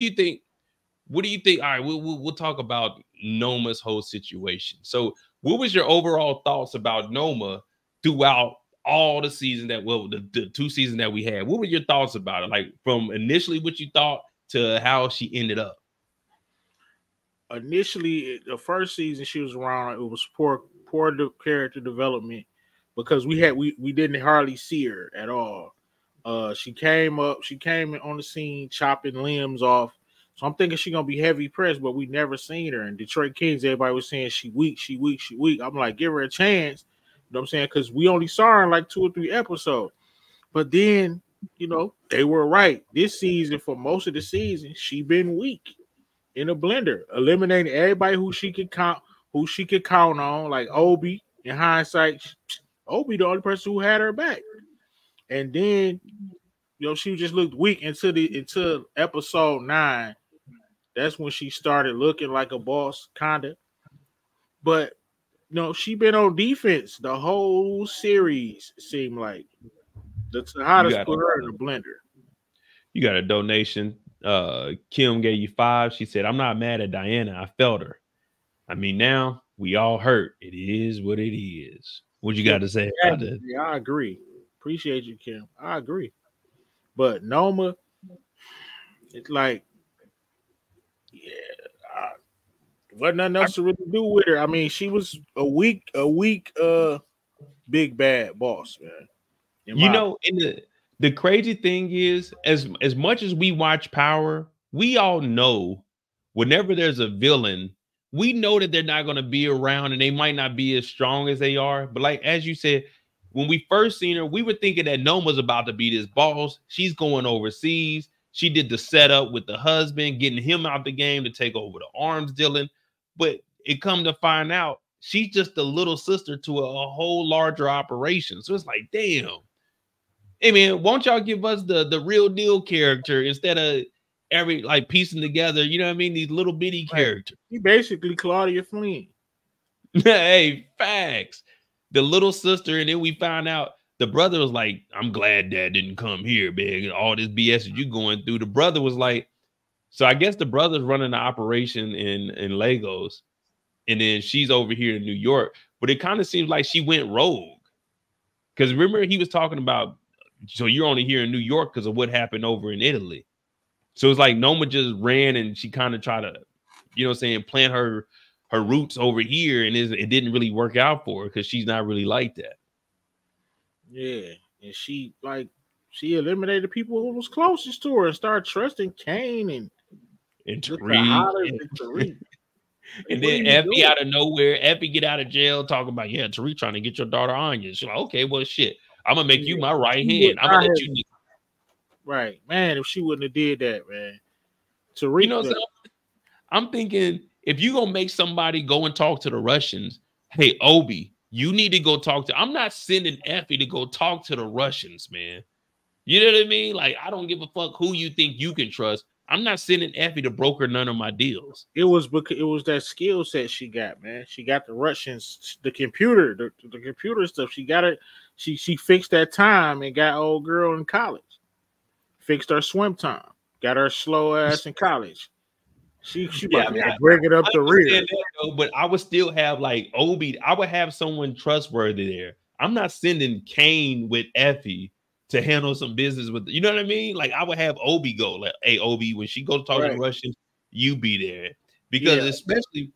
you think? What do you think? All right, we'll, we'll, we'll talk about Noma's whole situation. So, what was your overall thoughts about Noma throughout all the season that well the, the two seasons that we had? What were your thoughts about it? Like from initially what you thought to how she ended up? Initially, the first season she was around, it was poor poor character development because we had we we didn't hardly see her at all. Uh, she came up, she came on the scene chopping limbs off. So I'm thinking she's gonna be heavy pressed, but we never seen her. And Detroit Kings, everybody was saying she weak, she weak, she weak. I'm like, give her a chance. You know what I'm saying? Because we only saw her in like two or three episodes. But then, you know, they were right. This season, for most of the season, she been weak in a blender, eliminating everybody who she could count, who she could count on, like Obi. In hindsight, Obi the only person who had her back. And then, you know, she just looked weak until the until episode nine. That's when she started looking like a boss, kinda. But you know, she been on defense the whole series. Seemed like the hottest put her in the blender. You got a donation. Uh, Kim gave you five. She said, "I'm not mad at Diana. I felt her. I mean, now we all hurt. It is what it is. What you got to say about? Yeah, I agree. Appreciate you, Kim. I agree. But Noma, it's like, yeah, I, wasn't nothing else to really do with her. I mean, she was a weak, a weak, uh, big bad boss, man. You know, and the the crazy thing is, as as much as we watch Power, we all know whenever there's a villain, we know that they're not going to be around and they might not be as strong as they are. But like as you said, when we first seen her, we were thinking that Noma's about to be this boss. She's going overseas. She did the setup with the husband, getting him out the game to take over the arms dealing. But it come to find out she's just a little sister to a, a whole larger operation. So it's like, damn. Hey man, won't y'all give us the the real deal character instead of every like piecing together, you know what I mean? These little bitty right. characters. He basically Claudia Flynn. hey, facts. The little sister, and then we found out the brother was like, I'm glad dad didn't come here, man. All this BS that you going through. The brother was like, so I guess the brother's running the operation in in Lagos, and then she's over here in New York. But it kind of seems like she went rogue. Because remember, he was talking about, so you're only here in New York because of what happened over in Italy. So it's like Noma just ran and she kind of tried to, you know, saying plant her her roots over here, and it didn't really work out for her because she's not really like that. Yeah, and she like she eliminated people who was closest to her and started trusting Cane and and Tariq. And, Tariq. and then Effie out of nowhere, Effie get out of jail talking about yeah, Tariq trying to get your daughter on you. She's like, okay, well shit, I'm gonna make yeah. you my right hand. I'm gonna let you Right, man. If she wouldn't have did that, man. Tariq, you know, so I'm thinking if you gonna make somebody go and talk to the Russians, hey Obi, you need to go talk to. I'm not sending Effie to go talk to the Russians, man. You know what I mean? Like I don't give a fuck who you think you can trust. I'm not sending Effie to broker none of my deals. It was because it was that skill set she got, man. She got the Russians, the computer, the, the computer stuff. She got it. She she fixed that time and got old girl in college fixed her swim time, got her slow ass in college. She she yeah, I mean, bring it up the rear. Though, but I would still have like Obi. I would have someone trustworthy there. I'm not sending Cane with Effie to handle some business with. You know what I mean? Like I would have Obi go. Like, hey Obi, when she goes to talk right. to the Russians, you be there because yeah. especially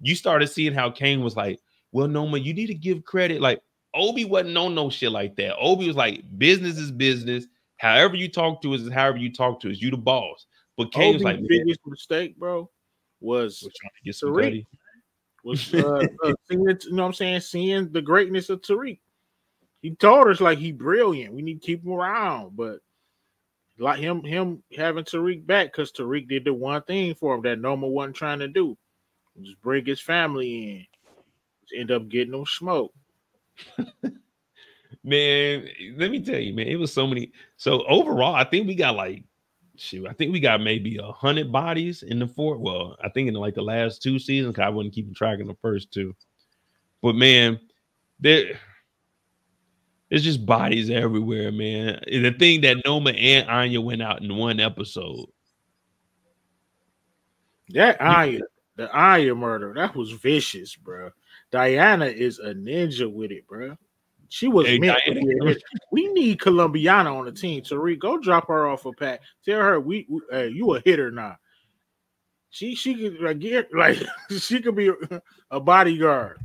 you started seeing how Cane was like, well, Noma, you need to give credit. Like Obi wasn't on no shit like that. Obi was like, business is business. However you talk to us is however you talk to us. You the boss. But Cane's like biggest mistake, bro, was trying to get some Tariq. Was uh, uh, seeing, you know what I'm saying? Seeing the greatness of Tariq. He told us like he brilliant. We need to keep him around, but like him, him having Tariq back because Tariq did the one thing for him that Noma wasn't trying to do. Just bring his family in. Just end up getting them smoke. man, let me tell you, man, it was so many. So overall, I think we got like shoot, I think we got maybe a hundred bodies in the fourth. Well, I think in like the last two seasons, I wasn't keeping track in the first two. But man, there it's just bodies everywhere, man. The thing that Noma and Anya went out in one episode. That Aya, the Aya murder, that was vicious, bro. Diana is a ninja with it, bro. She was hey, meant Diana. to be We need Colombiana on the team. Tariq, go drop her off a pack. Tell her we, we hey, you a hitter now. She she could like get like she could be a bodyguard.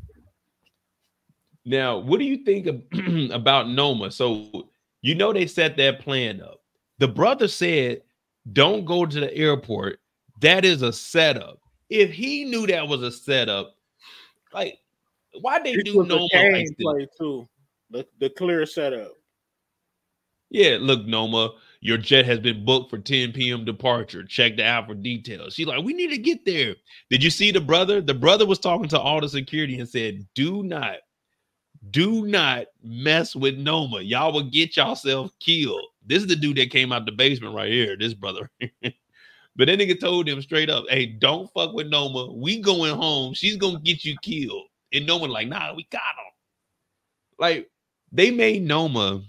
Now, what do you think of, about Noma? So you know they set that plan up. The brother said, "Don't go to the airport. That is a setup." If he knew that was a setup, like why they it do Noma like play too? The the clear setup. Yeah, look, Noma, your jet has been booked for 10 p.m. departure. Check the app for details. She's like, we need to get there. Did you see the brother? The brother was talking to all the security and said, do not, do not mess with Noma. Y'all will get yourself killed. This is the dude that came out the basement right here, this brother. but then nigga told him straight up, hey, don't fuck with Noma. We going home. She's gonna get you killed. And Noma like, nah, we got him. Like they made Noma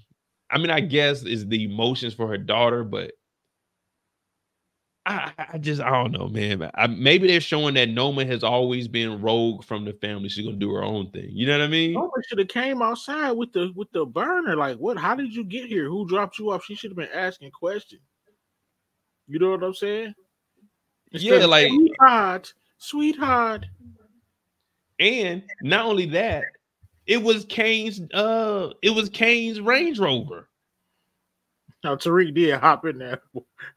I mean, I guess is the emotions for her daughter, but I, I just I don't know, man. I, maybe they're showing that Noma has always been rogue from the family. She's gonna do her own thing. You know what I mean? Noma should have came outside with the with the burner. Like, what? How did you get here? Who dropped you off? She should have been asking questions. You know what I'm saying? Instead yeah, like sweetheart, sweetheart. And not only that, it was Cane's uh it was Cane's Range Rover. Now Tariq did hop in there.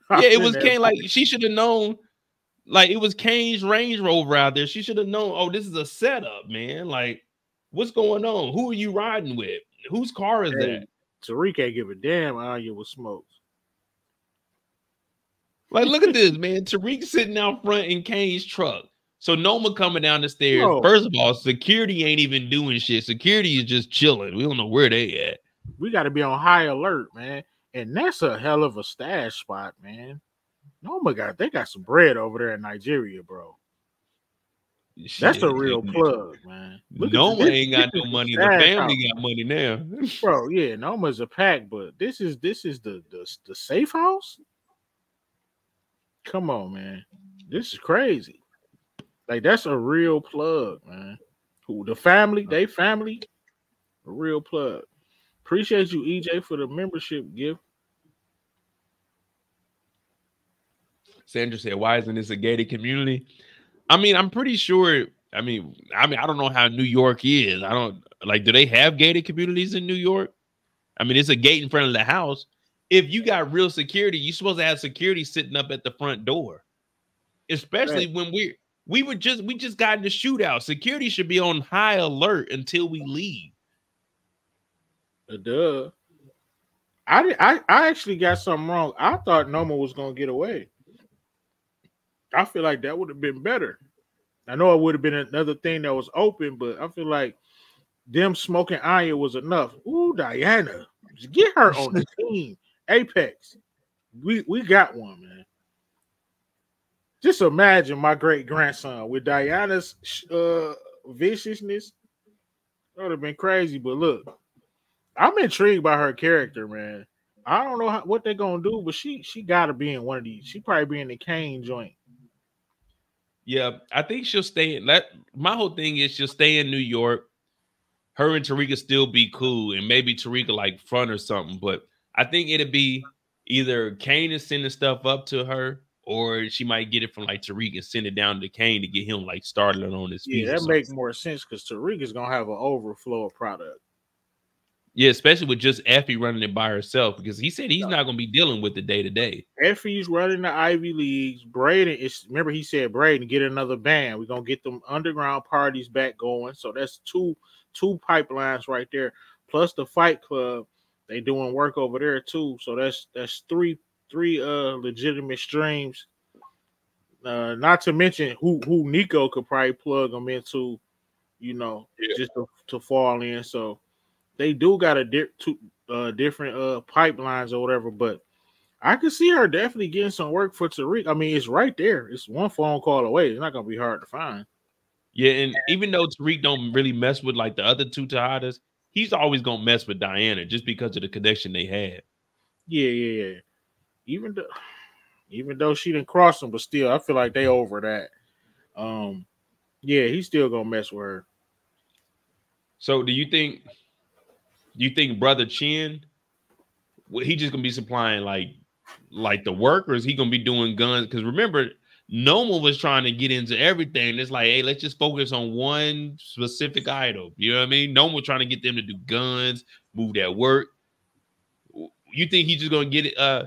Hop yeah, it was Cane. Like she should have known. Like it was Cane's Range Rover out there. She should have known. Oh, this is a setup, man. Like, what's going on? Who are you riding with? Whose car is hey, that? Tariq ain't give a damn. Anya with smokes. Like, look at this, man. Tariq sitting out front in Cane's truck. So Noma coming down the stairs. Bro. First of all, security ain't even doing shit. Security is just chilling. We don't know where they at. We got to be on high alert, man. And that's a hell of a stash spot, man. Noma got they got some bread over there in Nigeria, bro. Shit. That's a real plug, man. Look Noma ain't got no money. The family house. got money now, bro. Yeah, Noma's a pack, but this is this is the the, the safe house. Come on, man. This is crazy. Like that's a real plug, man. Who the family, they family, a real plug. Appreciate you, EJ, for the membership gift. Sandra said, "Why isn't this a gated community?" I mean, I'm pretty sure. I mean, I mean, I don't know how New York is. I don't like. Do they have gated communities in New York? I mean, it's a gate in front of the house. If you got real security, you're supposed to have security sitting up at the front door, especially right. when we're we were just we just got in the shootout. Security should be on high alert until we leave. Uh, duh. I, I I actually got something wrong. I thought Noma was gonna get away. I feel like that would have been better. I know it would have been another thing that was open, but I feel like them smoking iron was enough. Ooh, Diana, get her on the team. Apex, we we got one, man just imagine my great grandson with Diana's uh, viciousness. That would have been crazy. But look, I'm intrigued by her character, man. I don't know how, what they're gonna do, but she she got to be in one of these. She probably be in the Cane joint. Yeah, I think she'll stay. That my whole thing is she'll stay in New York. Her and Tarika still be cool, and maybe Tarika like front or something. But I think it'd be either Cane is sending stuff up to her, or she might get it from like Tariq and send it down to Cane to get him like started on his feet. Yeah, that makes more sense because Tariq is gonna have an overflow of product. Yeah, especially with just Effie running it by herself because he said he's not gonna be dealing with the day to day. Effie's running the Ivy Leagues. Brayden is remember he said Brayden get another band. We're gonna get them underground parties back going. So that's two two pipelines right there. Plus the fight club. They doing work over there too. So that's that's three three uh legitimate streams. Uh, not to mention who who Nico could probably plug them into, you know, yeah. just to, to, fall in. So they do got a di- two, uh, different uh pipelines or whatever. But I could see her definitely getting some work for Tariq. I mean, it's right there. It's one phone call away. It's not gonna be hard to find. Yeah, and even though Tariq don't really mess with like the other two Tejadas, he's always gonna mess with Diana just because of the connection they had. Yeah, yeah, yeah even the even though she didn't cross him, but still, I feel like they over that. Um, yeah, he's still gonna mess with her. So, do you think? Do you think brother Chin? He just gonna be supplying like, like the work, or is he gonna be doing guns? Because remember, Noma was trying to get into everything. It's like, hey, let's just focus on one specific item. You know what I mean? Noma was trying to get them to do guns, move that work. You think he's just gonna get it? Uh,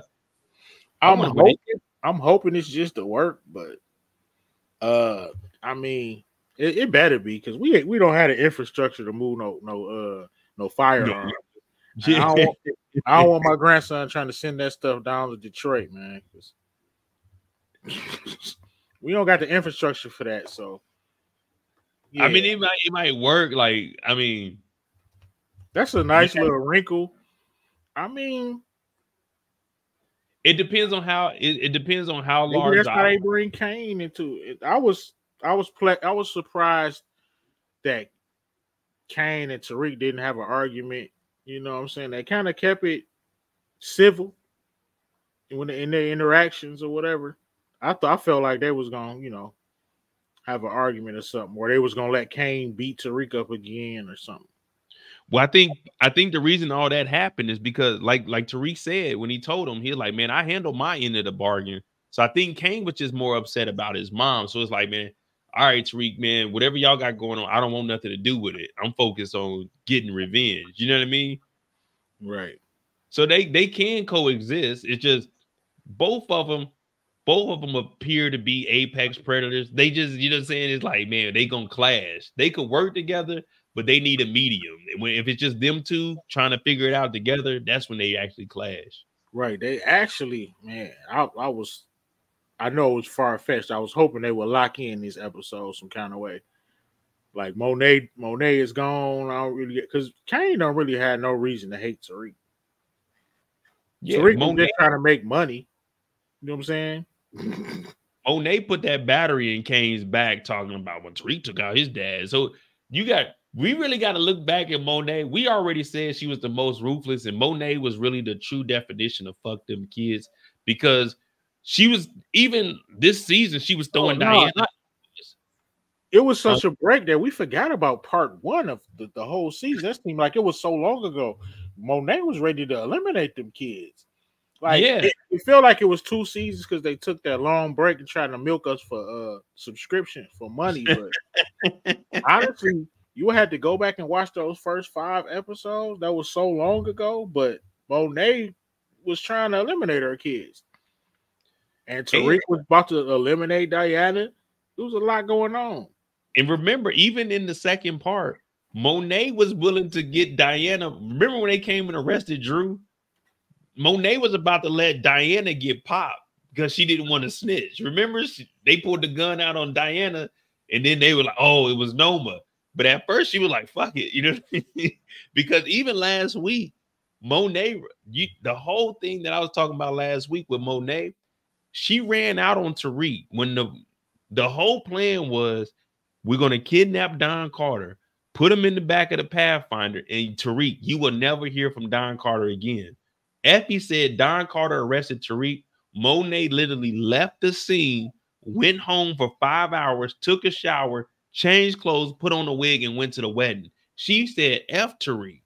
I'm hoping. I'm hoping it's just the work, but uh, I mean, it, it better be because we we don't have the infrastructure to move no no uh no firearms. Yeah. I, don't want, I don't want my grandson trying to send that stuff down to Detroit, man. we don't got the infrastructure for that. So, yeah. I mean, it might it might work. Like, I mean, that's a nice yeah. little wrinkle. I mean, it depends on how it, it depends on how large. That's how they bring Cane into it. I was I was play, I was surprised that Cane and Tariq didn't have an argument. You know what I'm saying? They kind of kept it civil when in their interactions or whatever. I thought I felt like they was gonna, you know, have an argument or something, or they was gonna let Cane beat Tariq up again or something. Well, I think I think the reason all that happened is because, like like Tariq said when he told him, he's like, "Man, I handled my end of the bargain." So I think Cane was just more upset about his mom. So it's like, man, all right, Tariq, man, whatever y'all got going on, I don't want nothing to do with it. I'm focused on getting revenge. You know what I mean? Right. So they they can coexist. It's just both of them both of them appear to be apex predators. They just, you know what I'm saying? It's like, man, they gonna clash. They could work together, but they need a medium. When if it's just them two trying to figure it out together, that's when they actually clash. Right. They actually, man, I, I was I know it was far fetched. I was hoping they would lock in these episodes some kind of way. Like Monet, Monet is gone. I don't really get because Cane don't really have no reason to hate Tariq. Yeah, Tariq Monet, was just trying to make money. You know what I'm saying? Monet put that battery in Cane's back talking about when Tariq took out his dad. So you got we really got to look back at Monet. We already said she was the most ruthless, and Monet was really the true definition of fuck them kids because she was even this season she was throwing oh, no, Diana. Not, it was such uh, a break that we forgot about part one of the, the whole season. That seemed like it was so long ago. Monet was ready to eliminate them kids. Like yeah. it, it felt like it was two seasons because they took that long break and trying to milk us for uh subscription for money. But honestly, you had to go back and watch those first five episodes. That was so long ago, but Monet was trying to eliminate her kids. And Tariq was about to eliminate Diana. There was a lot going on. And remember, even in the second part, Monet was willing to get Diana. Remember when they came and arrested Dru? Monet was about to let Diana get popped because she didn't want to snitch. Remember, she, they pulled the gun out on Diana, and then they were like, "Oh, it was Noma." But at first, she was like, "Fuck it," you know, because even last week, Monet, you, the whole thing that I was talking about last week with Monet, she ran out on Tariq when the the whole plan was we're gonna kidnap Don Carter, put him in the back of the Pathfinder, and Tariq, you will never hear from Don Carter again. Effie said Don Carter arrested Tariq. Monet literally left the scene, went home for five hours, took a shower, changed clothes, put on a wig, and went to the wedding. She said, F Tariq.